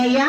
ಮಯಾ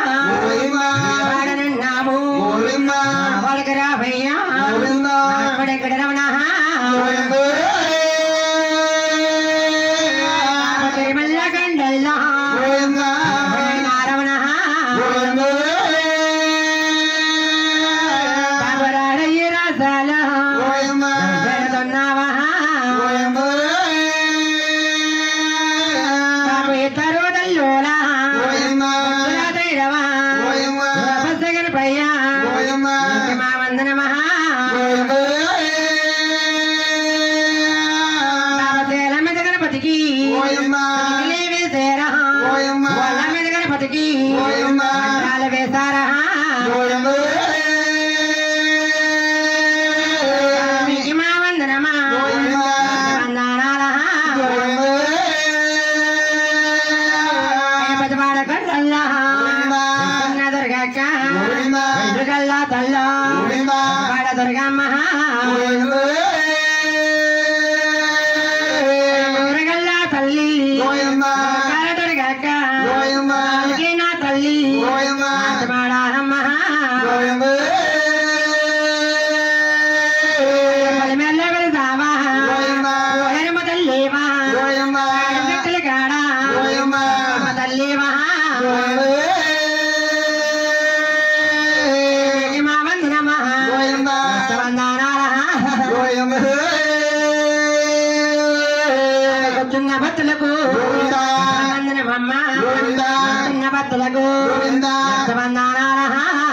గోవింద.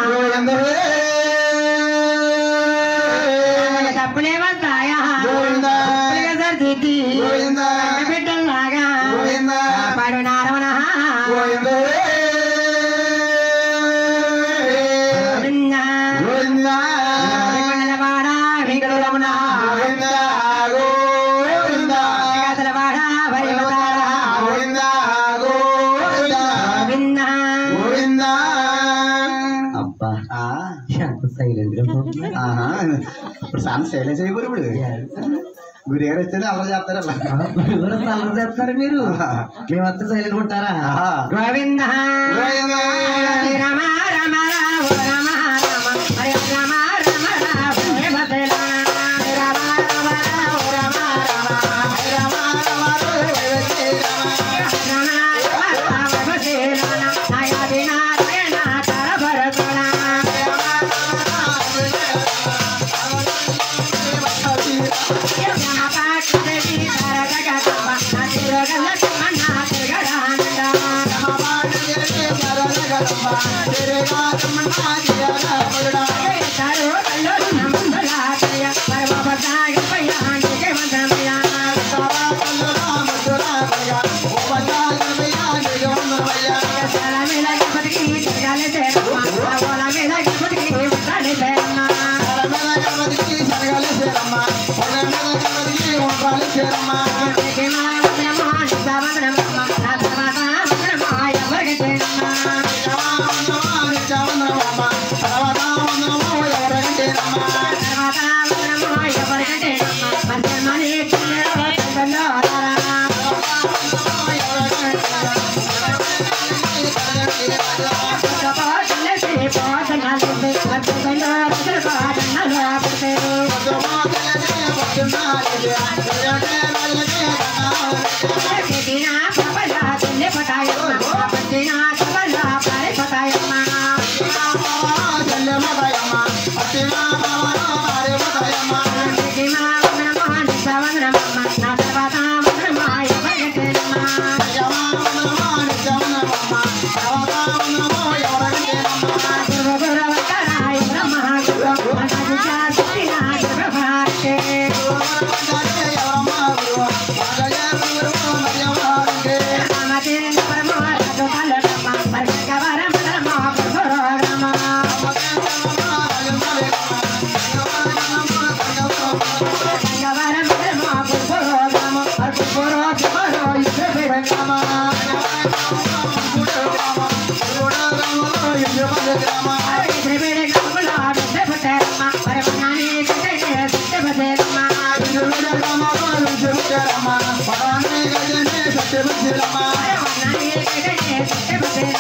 గోవింద. చేస్తేనే అలా చేస్తారు అలా. అల్లరి చేస్తారు మీరు? మేమంతా సైలెంట్ ఉంటారా? గోవింద. Oh,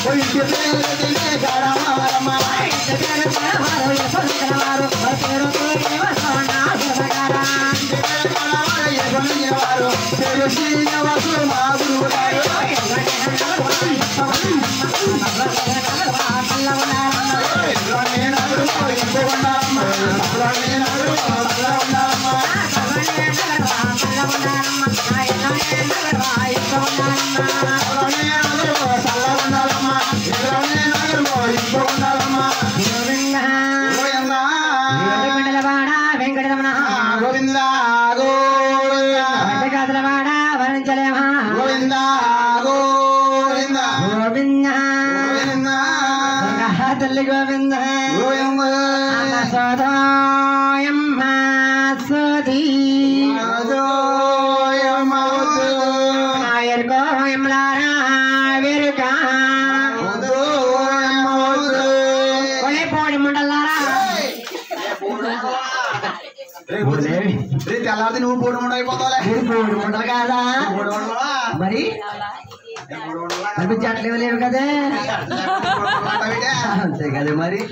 వెంకటరమణ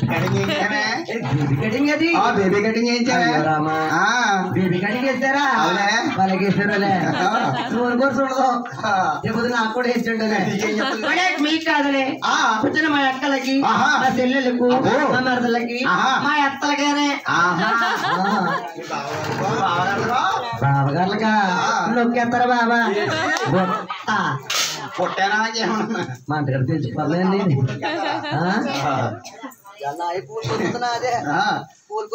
కటింగ్ చేయించానే? బేబీ కటింగ్ అది ఆ, బేబీ కటింగ్ చేయించావే అయ్యో రామా. ఆ, బేబీ కటింగ్ చేస్తారా అవునే. వాళ్ళకి వేస్తారులే నువ్వు కోర్సు ఉండదు ఆ. లేకపోతే నాకు కూడా వేస్తుండలే నీకేం చెప్తుంది? అంటే మీకు కాదులే ఆ, పుట్టిన మా అక్కలకి ఆహా. మా చెల్లెళ్ళకు అబ్బో. మా మరదలకి ఆహా. మా అత్తలకేనే ఆహా. ఆహా. బావగారురా? బావగార్లకా ఆ. నొక్కేస్తారా బాబా బొట్ట. పుట్టానా మా అంతగారు తెలిసిపోలేండి ఆ, పూలు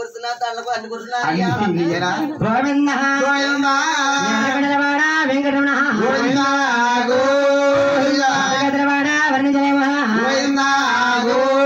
కొడుతున్నా నీయేనా? గోవింద. గోవింద. వెంకటరమణ వెంకటరమణ. గోవింద గోవింద. వెంకటరమణ వర్ణించలేమా గోవింద గోవింద.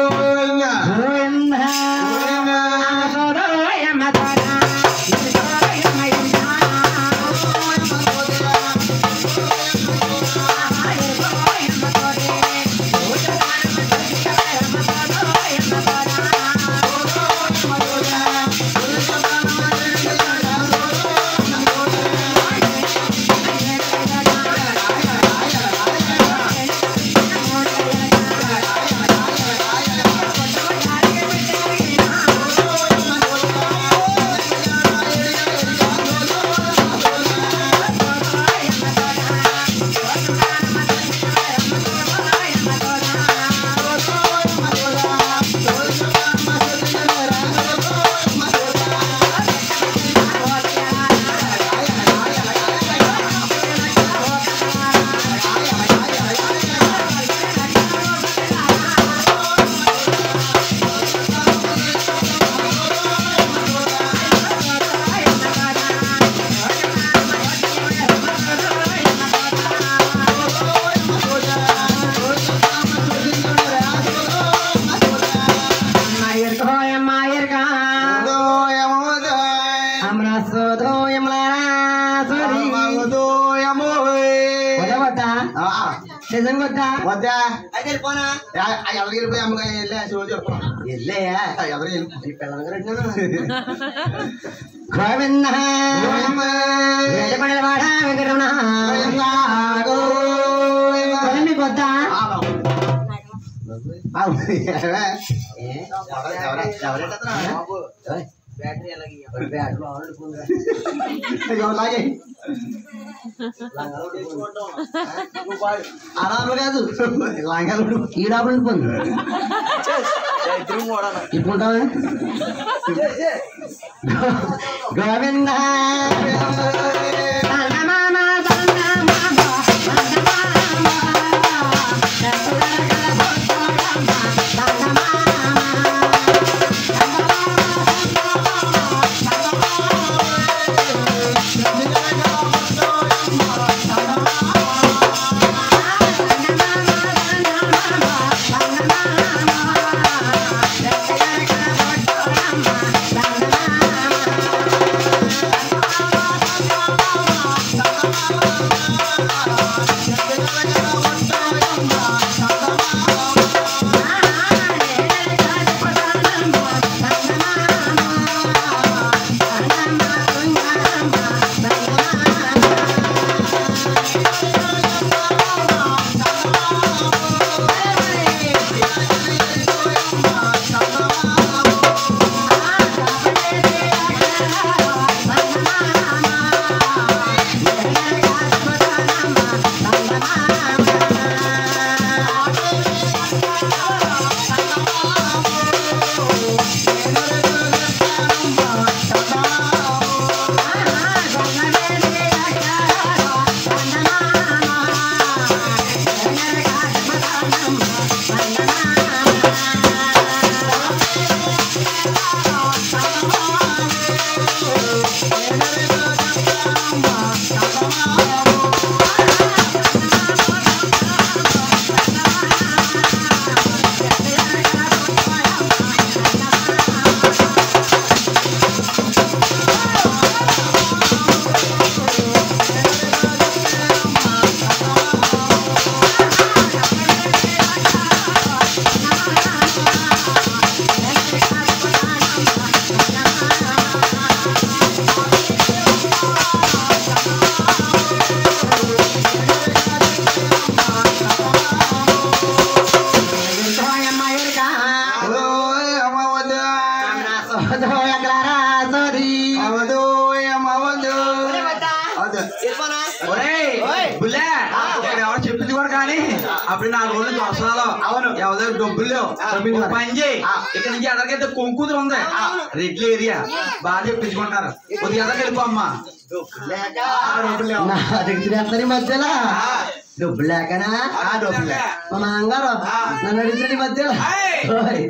నిజం వద్దా? వద్దా అయితే వెళ్ళిపోనా? ఆ, ఆ, ఎవరికి వెళ్ళిపోయి అమ్మగా వెళ్ళే రోజు చెప్పు వెళ్ళేయా? ఎవరికి వెళ్ళిపో ఈ పిల్లలందరూ ఎట్లా? అలా కాదు ఈ డాబులు ఉండిపోయింది ఇప్పుకుంటావా డబ్బులు ఒక పని చేయి ఆ. ఇక్కడ నుంచి ఎదరికైతే కొంకుదురు ఉంది రెడ్ల ఏరియా బాగా చెప్పించుకుంటారు కొద్దిగా ఎదరికి వెళ్ళిపో అమ్మా నా దగ్గర ఎంత మధ్యలో డబ్బులు లేకనా ఆ డబ్బులు లేక. మా నాన్నగారు నన్ను అడుగుతుంది మధ్యలో ఓయ్.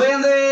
పోయింది తల్లి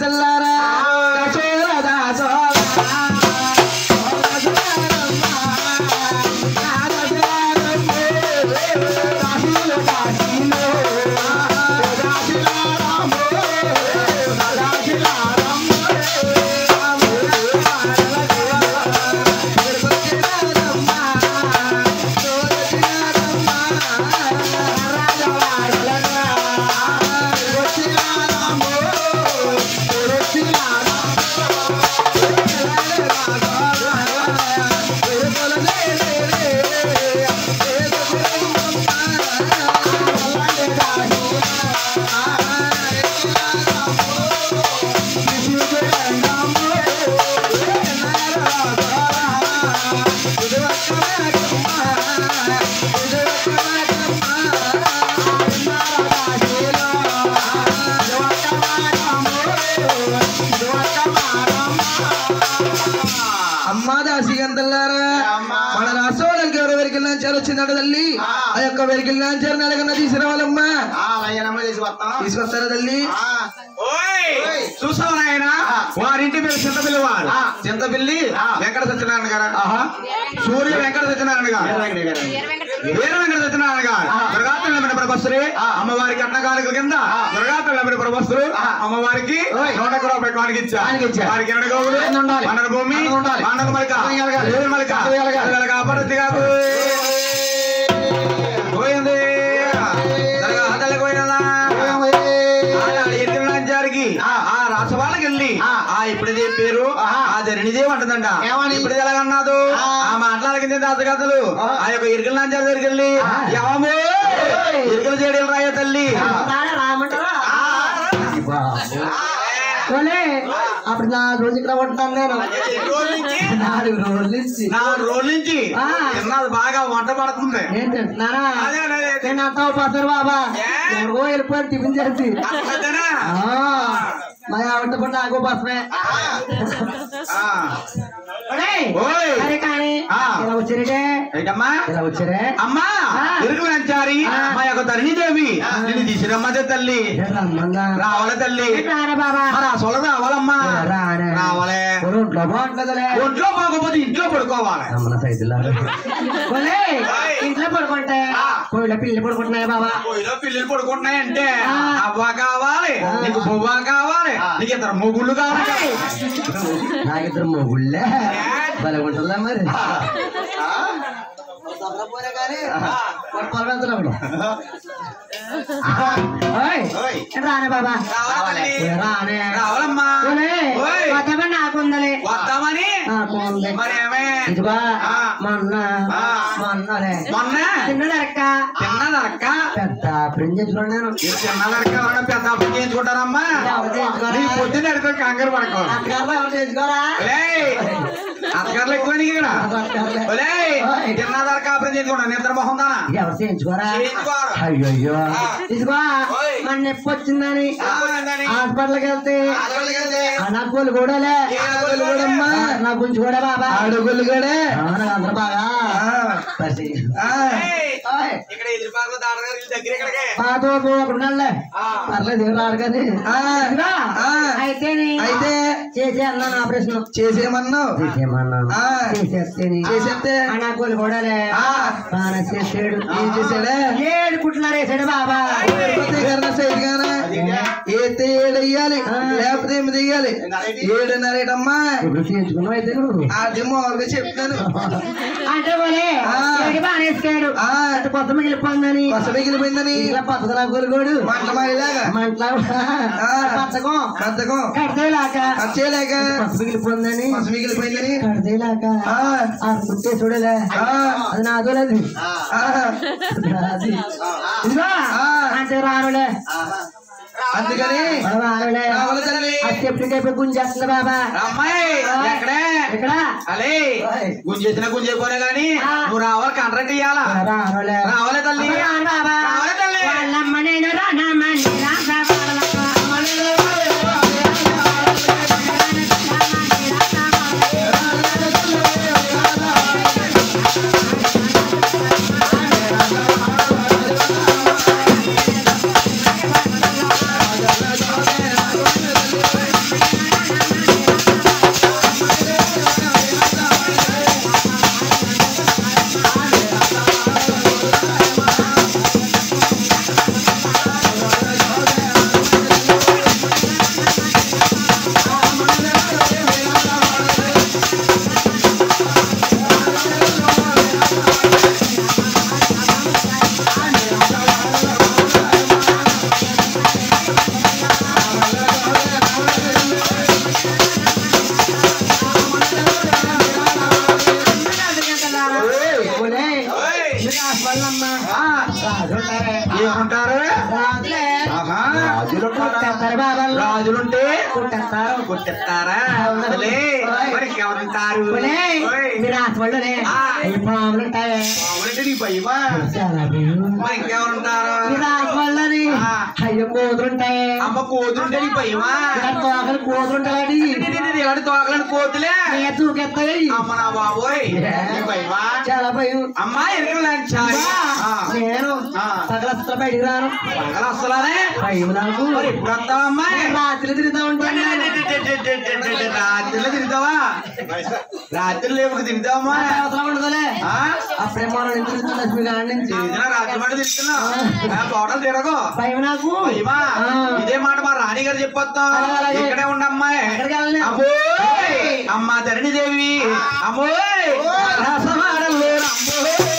செல்லாரா వచ్చిందట తల్లి. ఆ. యొక్క వెరికల్ నాంచారు నెలగన్న తీసుకురావాలమ్మా తీసుకొస్తారా తల్లి? ఆ, ఓయ్ చూసావు నాయన? వారింటి పేరు చింతపిల్లి వారు చింతపిల్లి? వెంకట సత్యనారాయణ గారు? సూర్య వెంకట సత్యనారాయణ గారు. వీర వెంకట సత్యనారాయణ గారు. దుర్గాత్మ లెంబడి ప్రభస్సురి అమ్మవారికి అన్నగానుక కింద దుర్గాత్మ లెంబడి ప్రభస్సురు అమ్మవారికి నూట కానుకిచ్చా. వారికి ఎనడు గోవులు ఉండాలి? భూమి మలిక మలిక. కాపాడుద్ది కాదు ఆ ఇప్పుడు ఇదే పేరు. ఆ అంటుందంట. ఏమని? ఇప్పుడు ఎలాగన్నాదు? ఆ. మాట్లాడకింది దాతగాతలు ఆ. యొక్క ఇరుకల నంజారి దగ్గరికి వెళ్ళి ఎవమో ఇరుకల చేయడం రాయ తల్లి. అప్పుడు నాలుగు రోజు ఇక్కడ ఉంటున్నాను నేను. నాలుగు రోజుల నుంచి. నాలుగు రోజుల నుంచి? బాగా వంట పడుతుంది. ఏం తింటున్నారా అదే, అదే, అదే. నేను అంతా పోతారు బాబా? ఎవరో వెళ్ళిపోయారు టిఫిన్ చేసి. అంతేనా? ఆ, మా ఆవిడ కూడా నాకు సరే కానీ ఆ. ఇలా వచ్చారంటే ఏంటమ్మా? ఇలా వచ్చారే అమ్మా ఆ. ఇరుకు లంచారి ఆ. మా యొక్క తల్లిదేవి. నిన్ను తీసిరమ్మదే తల్లి. రమ్మంగా రావాలే తల్లి. రారా బాబా? మరి ఆ సొల రావాలమ్మా. రావాలే. ఒంట్లో బాగుంటుందిలే. ఒంట్లో పోకపోతే ఇంట్లో పడుకోవాలి. ఇంట్లో పడుకుంటే. కోయిల పిల్లి పడుకుంటున్నాయి బాబా? పోయిలో పిల్లలు పడుకుంటున్నాయంటే ఆ. అవ్వ కావాలి. నీకు బువ్వ కావాలి నీకు ఇద్దరు మొగుళ్ళు కావాలి. ఒరేయ్, నాకిద్దరు మొగుళ్ళే. భలే ఉంటుందా మరి. రానే బాబా. రానే రావాలమ్మా. కొత్తగా నాకుందలే వద్దామని ఇదిగో. మొన్న ఆ. మొన్నలే మొన్న? తిన్నదరక్క? పెద్ద చేసుకున్నాను పెద్ద అప్పు చేయించుకుంటారమ్మా? పొద్దున్న ఎడుకో కంగారు పడకో. చేసుకోరా అత్తగారులు ఎక్కువ నీకు ఇక్కడ. అప్పుడు నిద్ర ఎవరు చేయించుకోరా. అయ్యో ఆ. ఇదిగో. మన నొప్పి వచ్చిందని? హాస్పిటల్కి వెళ్తే. ఆడవాళ్ళకి వెళ్తే. అడుగులు నా గురించి కూడా బాబా అడుగులు కూడా అందరూ బాగా. పర్లేదు ఏం రాడు కానీ. అయితే నీ- అయితే. చేసే అన్నాను ఆపరేషన్. చేసేయమన్నావు. చేసేస్తే చేసేస్తే? అనాకోలు కూడాలే. ఆ. బాగా చేసాడు. ఏం చేశాడే? ఏడు కుట్లు వేసాడు బాబా. ఏతే ఏడు వేయాలి లేకపోతే ఎనిమిది వేయాలి ఏడున్నరేటమ్మా ఇప్పుడు చేయించుకున్నావు అయితే నువ్వు? అది మామూలుగా చెప్తాను అంటే ఆ. అంటే కొత్త మిగిలిపోయిందని. మిగిలిపోయిందని. ఇలా పచ్చదలా కొలుగోడు మంట మారిలాగా. మంటలా ఆ. పచ్చకం. బద్దకం కడితేలాక. మిగిలిపోయిందని. మిగిలిపోయిందని. కడితేలాక. గుట్టే చూడలే. ఆ. అది నాదోలేదు ఆ. అది ఇదిగో. ఆ. అంటే రానులే. అందుకని చెప్పి గుంజేస్తుంది బాబా. అమ్మాయి ఎక్కడే? ఇక్కడ అలే గుంజేసిన గుంజైపోలే గాని. నువ్వు రావాలి కాంట్రాక్ట్ ఇయ్యాలా? రావాలి తల్లి. రావాలి తల్లి. నేను రానమ్మని భయం. మరి అయ్యో కోతులు ఉంటాయి అమ్మ కోతులుంటే నీ భయమా? ఇక్కడ తోకలు కోతులు ఉంటాయి ఎవరి తోకలని కోతులే ఏ తూకెత్తాయి అమ్మ నా బాబోయ్ నీ భయమా? చాలా భయం. అమ్మా ఎరుకలు లంచాలి నేను ఆ. సకల అసలు బయటికి రాను. పగల వస్తలానే భయం నాకు. మరి ఎప్పుడు వస్తావమ్మా నేను రాత్రి తిరుగుతా ఉంటాను. రాత్రిలో అవసరం ఉండదులే. ఆ? అప్పుడే మన లక్ష్మి గారి నుంచి తిరిగినా రాత్రి మాట తింటున్నావు తోటలు తిరగో. భయం నాకు. భయమా? ఆ. ఇదే మాట మా రాణి గారు చెప్పొస్తాం అలాగే, అలాగే. ఇక్కడే ఉండమ్మాయి అమ్మ ధరణి దేవి అమ్మోయ్. రసమాడలు అమ్మోయ్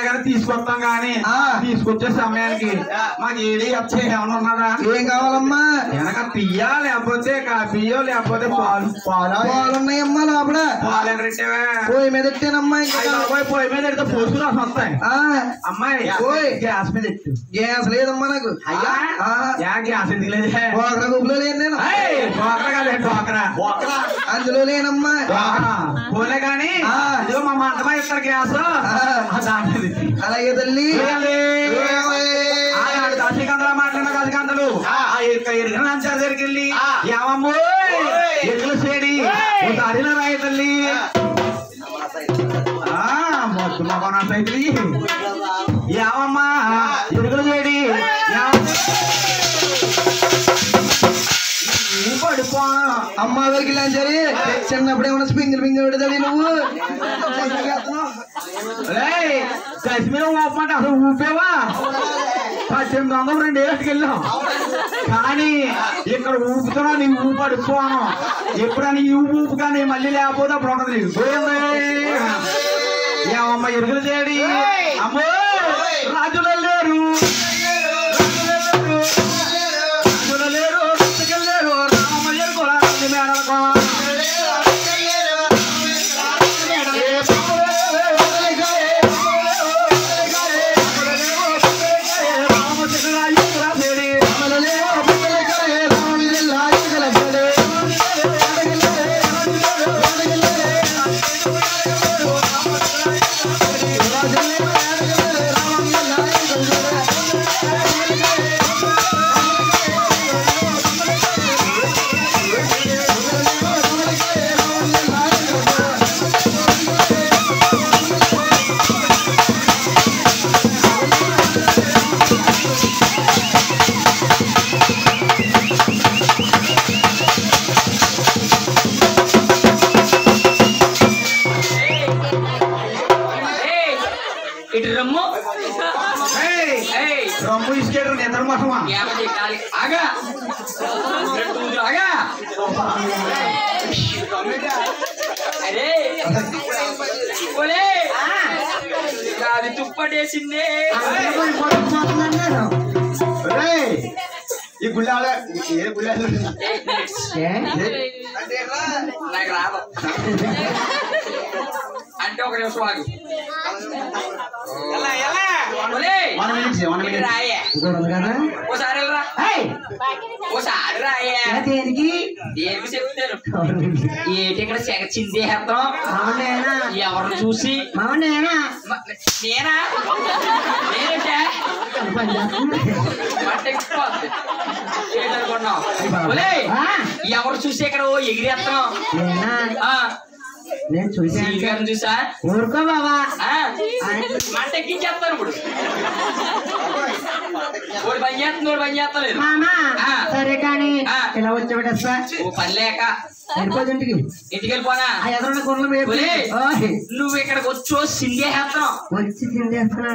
ఎలాగైనా తీసుకొస్తాం గాని ఆ. తీసుకొచ్చే సమయానికి మాకు ఏది వచ్చే ఏమన్నా ఉన్నదా? ఏం కావాలమ్మా? వెనక పియ్యా లేకపోతే కాఫీయో లేకపోతే పాలు పాలా. పాలున్నాయమ్మా లోపల. పాలు ఎక్కడెట్టావా పోయి మీద ఎట్టానమ్మా పొయ్యి మీద ఎడితే పోసుకుని వస్తాయి ఆ, అమ్మాయి ఓయ్. గ్యాస్ మీద ఎట్టు గ్యాస్ లేదమ్మా నాకు. అయ్యా గ్యాస్ ఎందుకు లేదే? డోక్రా గుబ్బలో లేను నేను. ఏయ్, డోక్రా కాదే, డోక్రా. అందులో లేనమ్మా. పోలే. ఇదిగో మా మంటమా ఇస్తారు గ్యాస్. ఆ. దాంట్లో అలాగే తల్లి. దశకంతలు మాట్లాడిన ఎరుగన అంచారు దగ్గరికి వెళ్ళి ఏమమ్మో ఎరుగల సేడి అడిగిన రాయి తల్లి. ఆ, మొత్తం ఏమమ్మా ఎరుగల అమ్మ దగ్గరికి సరే. చిన్నప్పుడు ఏమైనా స్పింగిల్ పింగిల్ పెడతాడు నువ్వు. కశ్మీర్ ఊపమంటే అసలు ఊపేవా? పద్దెనిమిది వందలు రెండు ఏళ్ళకి వెళ్ళాం. కానీ ఇక్కడ ఊపుతున్నా నీ ఊపు అడుక్కోను ఎప్పుడైనా ఈ ఊపు కానీ మళ్ళీ లేకపోతే అప్పుడు ఉండదు నీకు పోయింది ఏమమ్మ ఎరుగులు చేడి అమ్మో రాజులు లేరు. Iya, udah. Eh, udah. Vai gravar. అంటే ఒక నిమిషం ఆగు. ఏంటి ఇక్కడ సెగ చిందేస్తాం ఎవరు చూసి? నేనా? నేనంటే? ఎవరు చూసి ఇక్కడ ఎగిరేస్తాం నేనా చూసాను చూసా ఊరుకో బాబా ఆ, మంట ఎక్కించేస్తాను ఇప్పుడు. మామా. సరే కానీ. ఇలా వచ్చి పెట్టేస్తా. ఓ పని లేక. ఇంటికి. వెళ్ళిపోనా? నువ్వు ఇక్కడికి వచ్చో సిందేసేస్తాం వచ్చి తిందేస్తున్నా